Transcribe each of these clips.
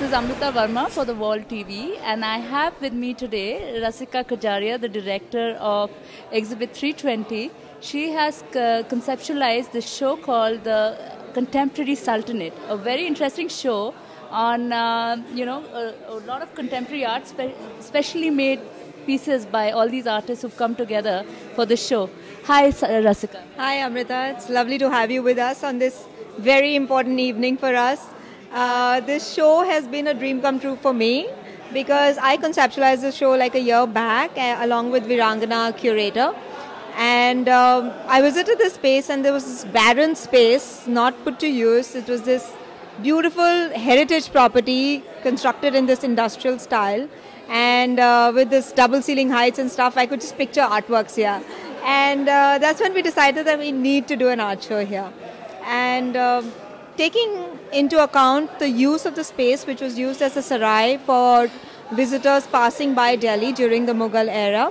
This is Amrita Verma for the Wall TV, and I have with me today Rasika Kajaria, the director of Exhibit 320. She has uh, conceptualized the show called the Contemporary Sultanate, a very interesting show on uh, you know a, a, lot of contemporary art, spe- specially made pieces by all these artists who've come together for the show. Hi, Rasika. Hi, Amrita. It's lovely to have you with us on this very important evening for us. Uh, this show has been a dream come true for me because I conceptualized the show like a year back uh, along with Virangana curator. And um, I visited this space and there was this barren space not put to use. It was this beautiful heritage property constructed in this industrial style. And uh, with this double ceiling heights and stuff, I could just picture artworks here. And uh, that's when we decided that we need to do an art show here. And um, taking into account the use of the space which was used as a sarai for visitors passing by Delhi during the Mughal era,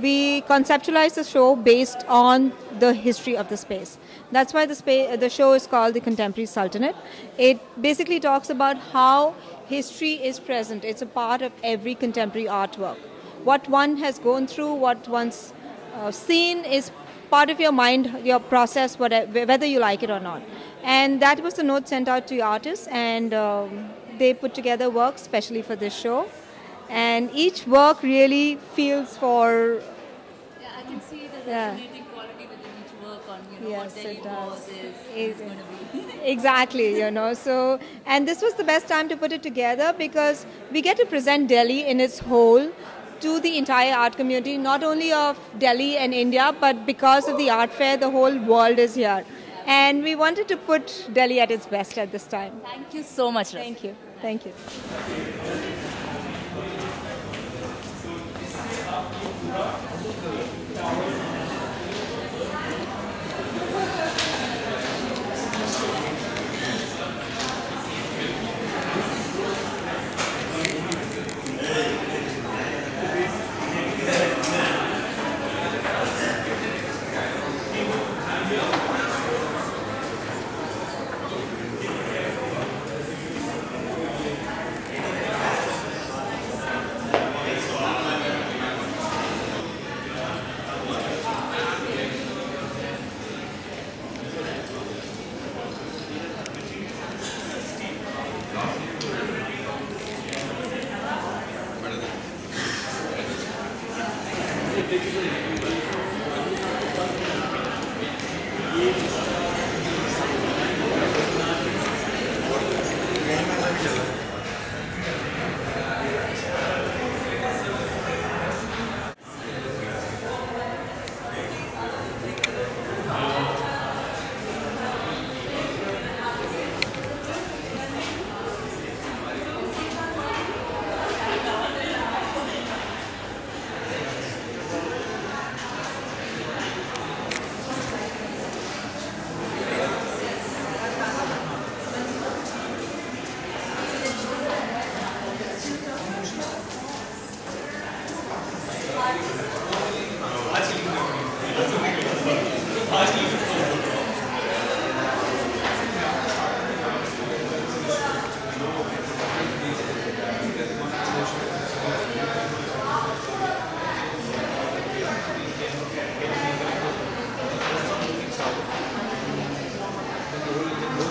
we conceptualized the show based on the history of the space. That's why the, space, the show is called the Contemporary Sultanate. It basically talks about how history is present. It's a part of every contemporary artwork. What one has gone through, what one's uh, seen is part of your mind, your process, whatever, whether you like it or not. And that was the note sent out to artists, and um, they put together work specially for this show. And each work really feels for. Yeah, I can see the yeah. quality within each work on you know yes, what Delhi it does. is, is going to be. exactly, you know. So, and this was the best time to put it together because we get to present Delhi in its whole to the entire art community, not only of Delhi and India, but because of the art fair, the whole world is here. And we wanted to put Delhi at its best at this time. Thank you so much. Thank you. Thank you.